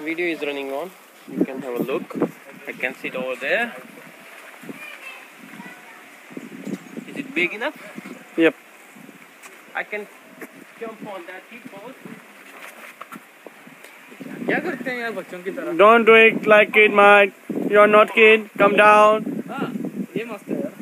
Video is running on. You can have a look. I can see it over there. Is it big enough? Yep. I can jump on that hip Don't do it like kid, Mike. You're not kid. Come down. हाँ ये मस्त है